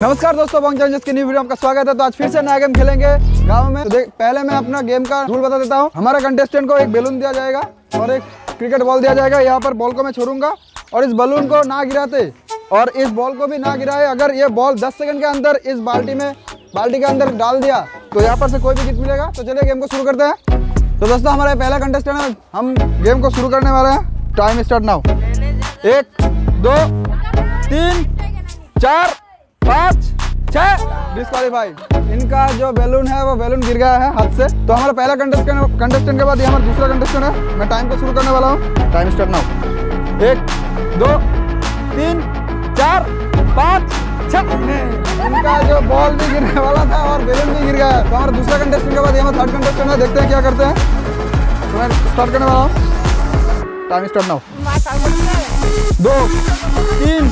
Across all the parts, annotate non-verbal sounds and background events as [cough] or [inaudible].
नमस्कार दोस्तों चैलेंजर्स की न्यू वीडियो आपका स्वागत है। तो आज फिर से नया गेम खेलेंगे गाँव में। तो देख, पहले मैं अपना गेम का रूल बता देता हूँ। हमारा कंटेस्टेंट को एक बैलून दिया जाएगा और एक क्रिकेट बॉल दिया जाएगा। यहाँ पर बॉल को मैं छोड़ूँगा और इस बलून को ना गिराते और इस बॉल को भी ना गिराए। अगर ये बॉल 10 सेकंड के अंदर इस बाल्टी में, बाल्टी के अंदर डाल दिया तो यहाँ पर से कोई भी गिफ्ट मिलेगा। तो चलिए गेम को शुरू करते हैं। तो दोस्तों, हमारा पहला कंटेस्टेंट है। हम गेम को शुरू करने वाले हैं। टाइम स्टार्ट नाउ एक, दो, तीन, चार पाँच छह डिस्कालीफाई इनका जो बैलून है वो बैलून गिर गया है हाथ से। तो हमारा पहला कंटेस्टेंट कंटेस्टेंट के बाद ये हमारा दूसरा कंटेस्टेंट है। मैं टाइम को शुरू करने वाला हूँ। टाइम स्टार्ट नाउ एक दो तीन चार पाँच इनका जो बॉल भी गिरने वाला था और बैलून भी गिर गया है। तो हमारा दूसरा कंटेस्टेंट के बाद ये हमारा थर्ड कंटेस्टेंट है। देखते हैं क्या करते हैं। तो मैं स्टार्ट करने वाला हूँ। टाइम स्टार्ट नाउ दो तीन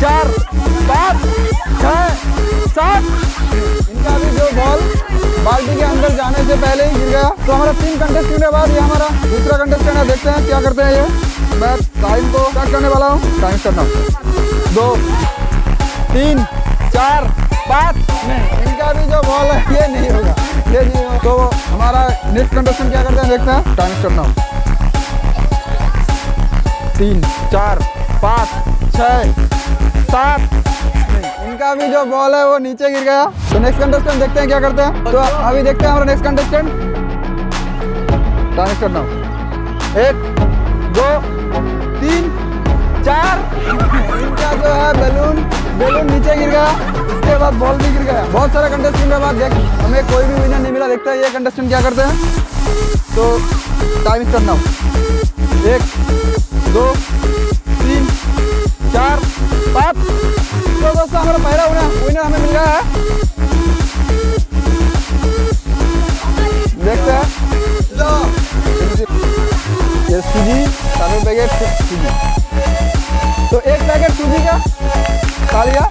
चार छः सात। इनका भी जो बॉल बाल्टी के अंदर जाने से पहले ही गिर गया। तो हमारा तीन कंटेस्टेंट के बाद ये हमारा दूसरा कंटेस्टेंट है। देखते हैं क्या करते हैं ये। मैं टाइम को स्टार्ट करने वाला हूँ। टाइम नाउ दो, तीन, चार, पाँच। नहीं, इनका भी जो बॉल है, ये नहीं होगा। ये नहीं होगा। तो हमारा नेक्स्ट कंटेस्टेंट क्या करते हैं? देखते हैं। टाइम करना तीन, चार, पाँच छः सात। इनका भी जो बॉल है वो नीचे गिर गया। तो नेक्स्ट कंटेस्टेंट देखते हैं क्या करते हैं। तो अभी देखते हैं हमारा नेक्स्ट कंटेस्टेंट टाइम करना एक, दो, तीन, चार। इनका जो है बैलून बैलून नीचे गिर गया। इसके बाद बॉल भी गिर गया। बहुत सारे कंटेस्टेंट के बाद देख, हमें कोई भी विनर नहीं मिला। देखते हैं ये कंटेस्टेंट क्या करते हैं। तो टाइम करना एक, दो दोस्तों हमारा पहला विनर हमें मिल गया है देखते हैं ये सूजी सारे पैकेट सूजी तो एक पैकेट सूजी का खा लिया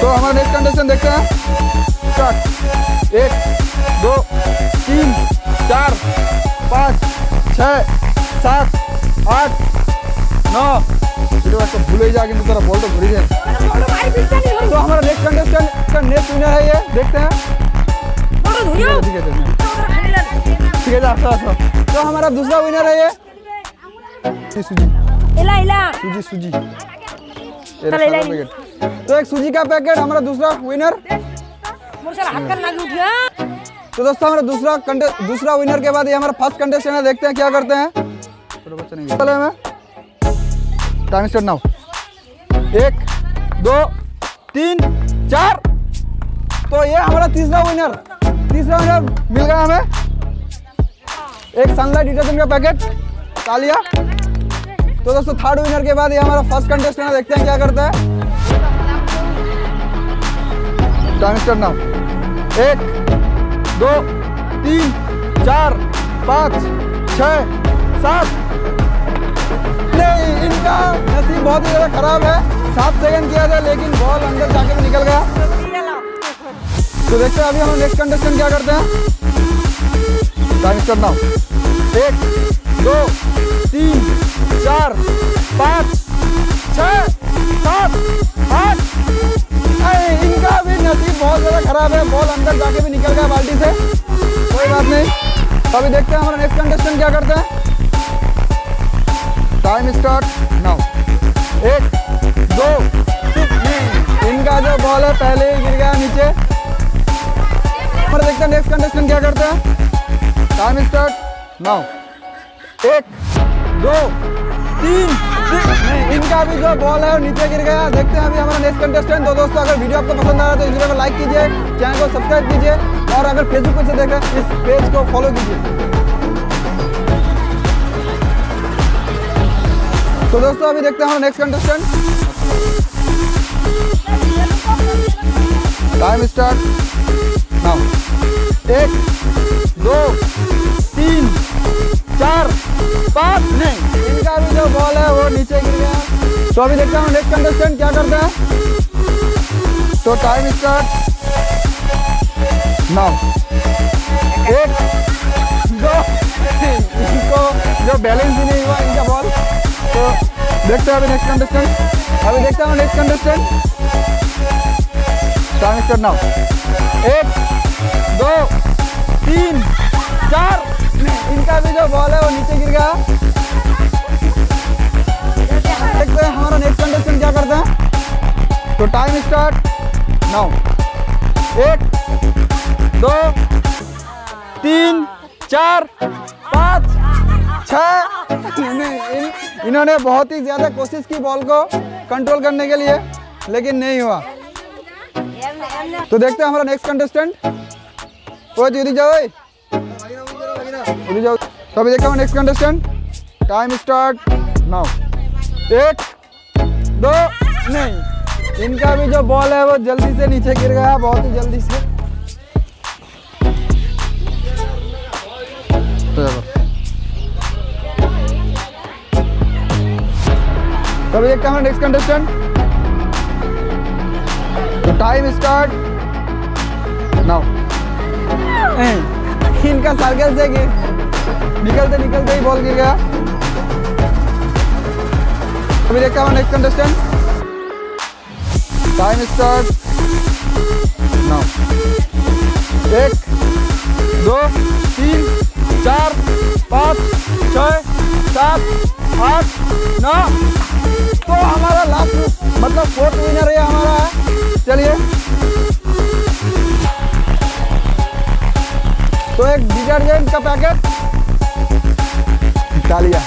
तो हमारा नेक्स्ट कंडीशन देखते हैं स्टार्ट एक दो तीन चार पाँच छः सात आठ नौ वैसे भूल ही जाके तो तेरा बॉल तो भूल ही जाए तो हमारा नेक्स्ट कंटेस्टेंट का नेक्स्ट विनर है ये देखते हैं ठीक है ठीक है अच्छा अच्छा तो हमारा दूसरा विनर है ये सूजी इला इला सूजी सूजी तो एक सूजी का पैकेट हमारा दूसरा विनर तो दोस्तों हमारा दूसरा दूसरा विनर के बाद ये हमारा फ़र्स्ट कंटेस्टेंट है देखते हैं क्या करते हैं छोटा बच्चा नहीं। चलो मैं। टाइम स्टार्ट नाउ एक, दो, तीन, चार। तो ये हमारा तीसरा विनर तीसरा विनर मिल गया हमें। एक सनलाइट डिटर्जेंट का पैकेट तालिया। तो दोस्तों थर्ड विनर के बाद ये हमारा फ़र्स्ट कंटेस्टेंट है देखते हैं क्या करता है। टाइम स्टार्ट नाउ एक, दो, तीन, चार, पाँच, छः सात नहीं, इनका नसीब बहुत ही ज़्यादा खराब है। सात सेकंड किया था, लेकिन बॉल अंदर जाके निकल गया। तो देखते हैं, अभी हम नेक्स्ट कंडीशन क्या करते हैं। टाइम नाउ एक, दो, तीन, चार, पाँच छः सात, आठ। इनका भी नसीब बहुत ज़्यादा खराब है। बॉल अंदर जाके भी निकल गया बाल्टी से। कोई बात नहीं। अभी देखते हैं हमारा नेक्स्ट कंटेस्टेंट क्या करते हैं। टाइम स्टार्ट नाउ एक, दो, इनका जो बॉल है, पहले ही गिर गया नीचे। पर देखते हैं नेक्स्ट कंटेस्टेंट क्या करते हैं? टाइम स्टार्ट नाउ एक, दो, तीन इनका भी जो बॉल है, वो नीचे गिर गया देखते हैं अभी हमारा नेक्स्ट कंटेस्टेंट तो दोस्तों, अगर वीडियो आपको पसंद आ रहा है तो इस वीडियो को लाइक कीजिए चैनल को सब्सक्राइब कीजिए, और अगर फेसबुक पर से देख रहे हैं, इस पेज को फॉलो कीजिए। तो दोस्तों, अभी देखते हैं next contestant time start now एक, दो, तीन, चार, पाँच। नहीं, इनका भी जो बॉल है, वो नीचे गिर गया। तो अभी देखते हैं नेक्स्ट कंटेस्टेंट क्या करते हैं। तो टाइम स्टार्ट नाउ। एक, दो, तीन। इनको जो बैलेंस ही नहीं हुआ, इनका बॉल तो देखते हैं अभी नेक्स्ट कंटेस्टेंट अभी देखते हैं नेक्स्ट कंटेस्टेंट स्टार्ट नाउ एक, दो, तीन, चार। इनका भी जो बॉल है वो नीचे गिर गया। देखते हैं हमारा नेक्स्ट कंटेस्टेंट क्या करता है। तो टाइम स्टार्ट नाउ एक, दो, तीन, चार, पाँच, छः। [laughs] इन्होंने बहुत ही ज़्यादा कोशिश की बॉल को कंट्रोल करने के लिए, लेकिन नहीं हुआ। तो देखते हैं हमारा नेक्स्ट कंटेस्टेंट वो जाओ ओए। जाओ। तो अभी देखते हैं next contestant time start now एक, दो, नहीं। इनका भी जो बॉल है, वो जल्दी से नीचे गिर गया, बहुत ही जल्दी से। तो अभी देखते हैं नेक्स्ट कंटेस्टेंट तो टाइम स्टार्ट नाउ इनका सर्कल से गिर निकलते निकलते ही बॉल गिर गया। अभी देखते हैं next contestant time start now एक दो तीन चार पाँच छः सात आठ नौ तो हमारा लास्ट मतलब फोर्थ विनर है हमारा चलिए। तो एक डिटर्जेंट का पैकेट डालिया